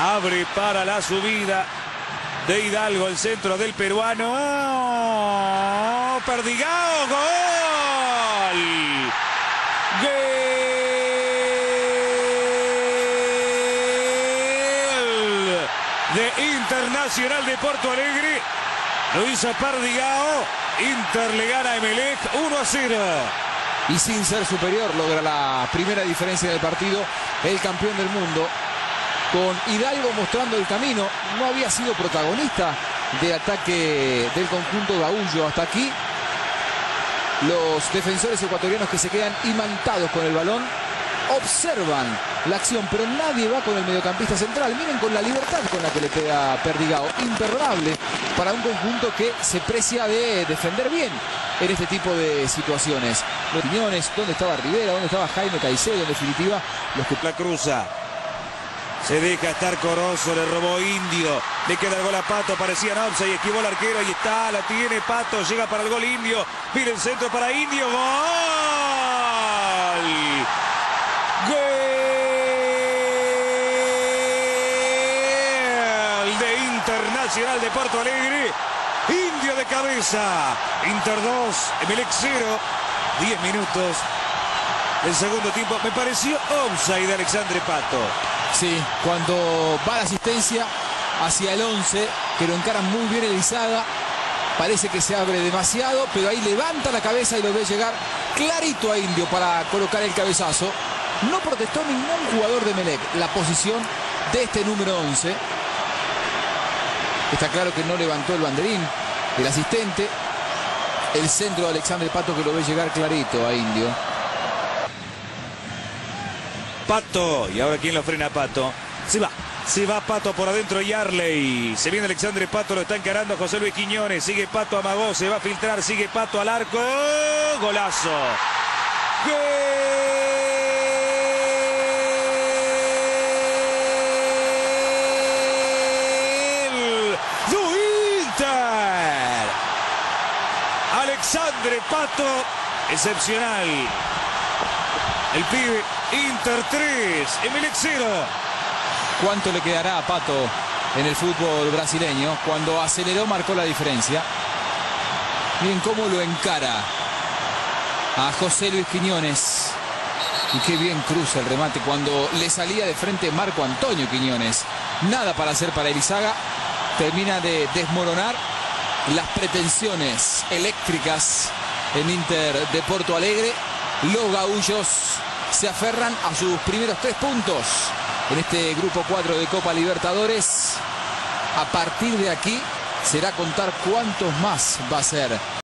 Abre para la subida de Hidalgo, el centro del peruano. ¡Oh! Perdigao, gol. Gol de Internacional de Porto Alegre. Lo hizo Perdigao. Inter le gana Emelec 1 a 0. Y sin ser superior logra la primera diferencia del partido el campeón del mundo. Con Hidalgo mostrando el camino. No había sido protagonista de ataque del conjunto gaullo hasta aquí. Los defensores ecuatorianos que se quedan imantados con el balón observan la acción, pero nadie va con el mediocampista central. Miren con la libertad con la que le pega Perdigao. Imperdonable para un conjunto que se precia de defender bien en este tipo de situaciones. Opiniones, ¿dónde estaba Rivera? ¿Dónde estaba Jaime Caicedo? En definitiva, los que... La cruza. Se deja estar Corozo, le robó Indio. Le queda el gol a Pato, parecía Nopsa y esquivó el arquero. Ahí está, la tiene Pato, llega para el gol Indio. Mira el centro para Indio. ¡Gol! Gol de Internacional de Porto Alegre. Indio de cabeza. Inter 2, Emelec 0. 10 minutos del segundo tiempo. Me pareció offside de Alexandre Pato. Sí, cuando va la asistencia hacia el 11, que lo encaran muy bien Elizaga. Parece que se abre demasiado, pero ahí levanta la cabeza y lo ve llegar clarito a Indio para colocar el cabezazo. No protestó ningún jugador de Melec la posición de este número 11. Está claro que no levantó el banderín el asistente. El centro de Alexander Pato que lo ve llegar clarito a Indio. Pato, y ahora quién lo frena Pato. Se va, se va Pato por adentro Yarley. Se viene Alexandre Pato, lo está encarando José Luis Quiñones. Sigue Pato, amagó, se va a filtrar, sigue Pato al arco. Golazo. ¡Gol! Alexandre Pato, excepcional. El pibe, Inter 3, Emelec 0. ¿Cuánto le quedará a Pato en el fútbol brasileño? Cuando aceleró marcó la diferencia. Miren cómo lo encara a José Luis Quiñones. Y qué bien cruza el remate cuando le salía de frente Marco Antonio Quiñones. Nada para hacer para Elizaga. Termina de desmoronar las pretensiones eléctricas en Inter de Porto Alegre. Los gaullos se aferran a sus primeros tres puntos en este grupo 4 de Copa Libertadores. A partir de aquí será contar cuántos más va a ser